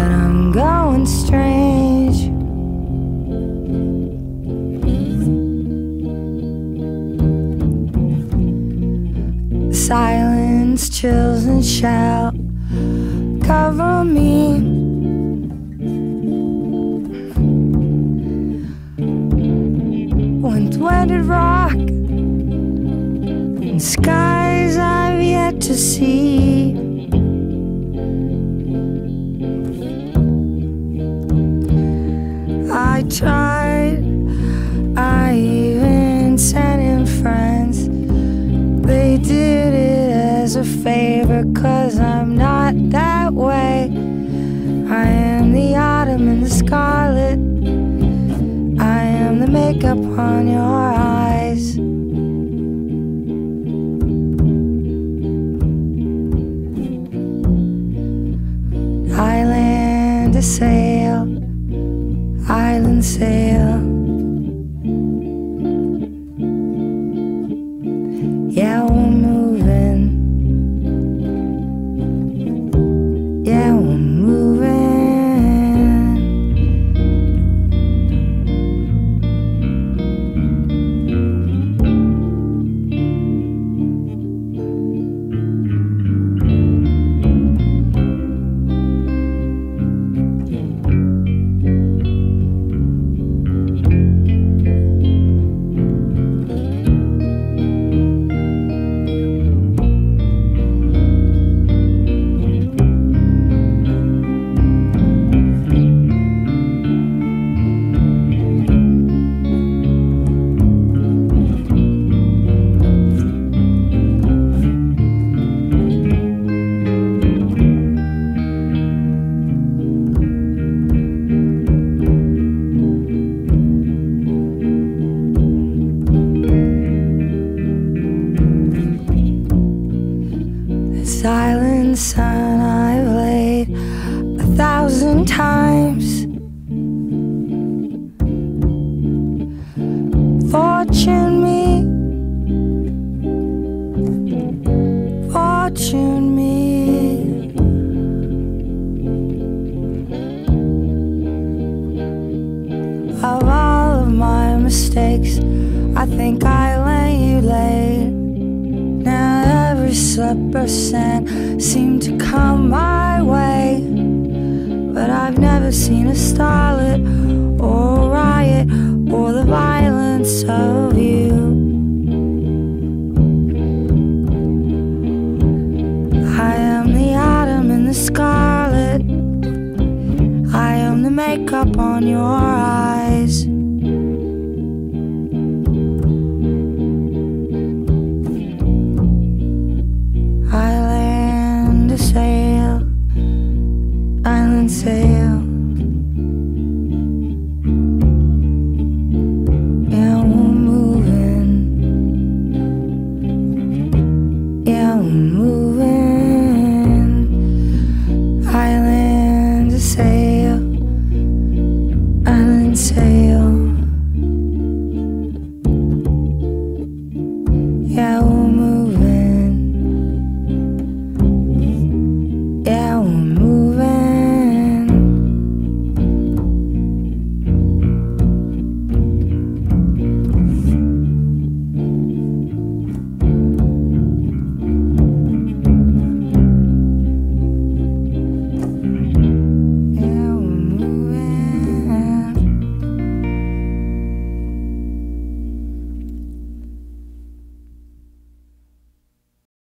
I'm going strange. Silence, chills, and shout cover me. Wind, winded rock, and skies I've yet to see. I tried, I even sent in friends. They did it as a favor, cause I'm not that way. I am the autumn and the scarlet. I am the makeup on your eyes. Island to island sail. Silent sun I've laid a thousand times. Fortune me, fortune me. Of all of my mistakes, I think I let you lay. Slip seemed to come my way. But I've never seen a starlet or a riot or the violence of you. I am the autumn and the scarlet. I am the makeup on your eyes. move